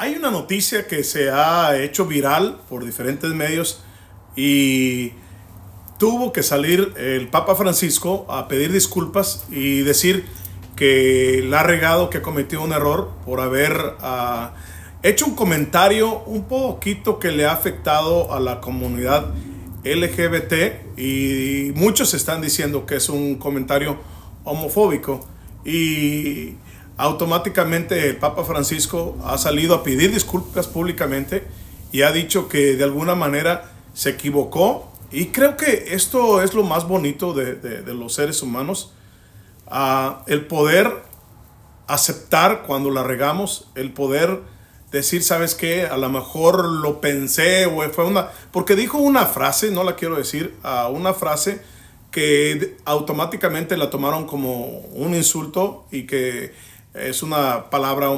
Hay una noticia que se ha hecho viral por diferentes medios y tuvo que salir el Papa Francisco a pedir disculpas y decir que la ha regado, que cometió un error por haber uh, hecho un comentario un poquito que le ha afectado a la comunidad LGBT y muchos están diciendo que es un comentario homofóbico. Y automáticamente el Papa Francisco ha salido a pedir disculpas públicamente y ha dicho que de alguna manera se equivocó. Y creo que esto es lo más bonito de, de, de los seres humanos, uh, el poder aceptar cuando la regamos, el poder decir, ¿sabes qué? A lo mejor lo pensé o fue una... Porque dijo una frase, no la quiero decir, uh, una frase que automáticamente la tomaron como un insulto y que es una palabra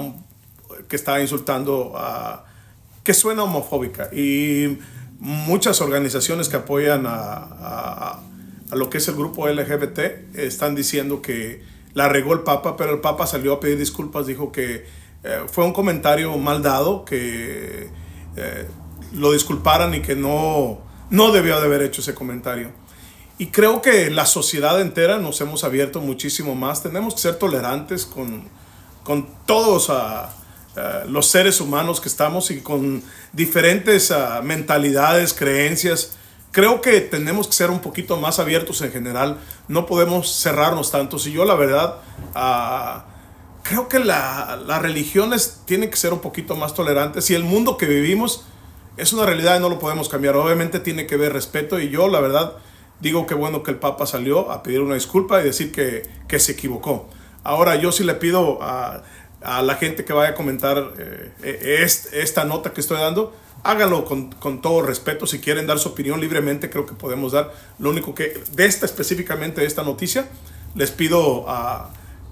que está insultando, a, que suena homofóbica. Y muchas organizaciones que apoyan a, a, lo que es el grupo LGBT están diciendo que la regó el Papa, pero el Papa salió a pedir disculpas, dijo que eh, fue un comentario mal dado, que eh, lo disculparan y que no, no debió de haber hecho ese comentario. Y creo que la sociedad entera nos hemos abierto muchísimo más. Tenemos que ser tolerantes con, con todos uh, uh, los seres humanos que estamos y con diferentes uh, mentalidades, creencias. Creo que tenemos que ser un poquito más abiertos en general. No podemos cerrarnos tanto. Si yo la verdad creo que las la religiones tienen que ser un poquito más tolerantes y el mundo que vivimos es una realidad y no lo podemos cambiar. Obviamente tiene que haber respeto y yo la verdad digo que bueno que el Papa salió a pedir una disculpa y decir que, que se equivocó. Ahora yo sí le pido a, a la gente que vaya a comentar eh, est, esta nota que estoy dando, háganlo con, con, todo respeto. Si quieren dar su opinión libremente, creo que podemos dar. Lo único que de esta específicamente de esta noticia, les pido uh,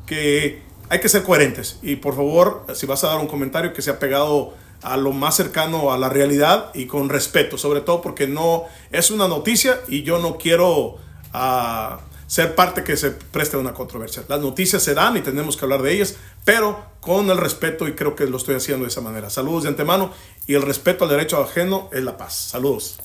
que hay que ser coherentes. Y por favor, si vas a dar un comentario que sea pegado a lo más cercano a la realidad y con respeto, sobre todo porque no es una noticia y yo no quiero uh, ser parte que se preste a una controversia. Las noticias se dan y tenemos que hablar de ellas, pero con el respeto y creo que lo estoy haciendo de esa manera. Saludos de antemano y el respeto al derecho ajeno es la paz. Saludos.